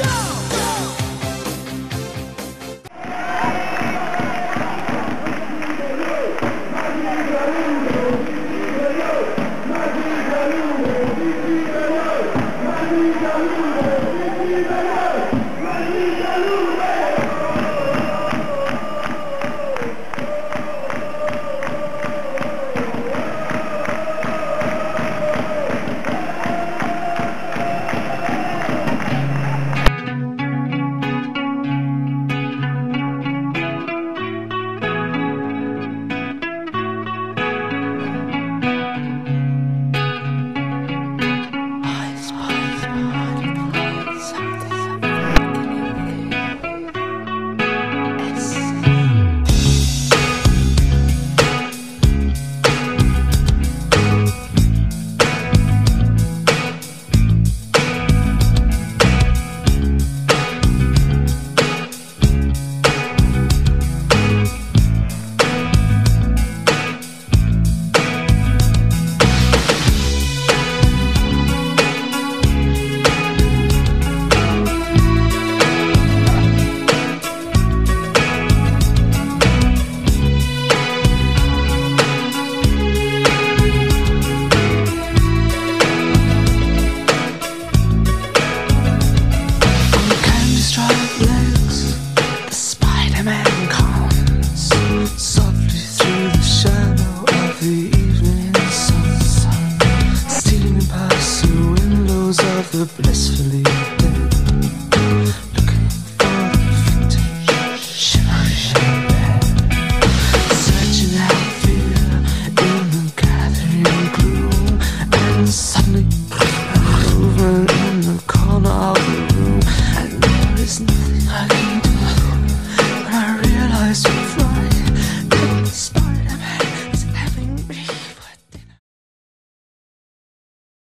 as the blissfully dead. Looking for the. Searching out fear in the gathering gloom. And suddenly, movement in the corner of the room. And there is nothing I can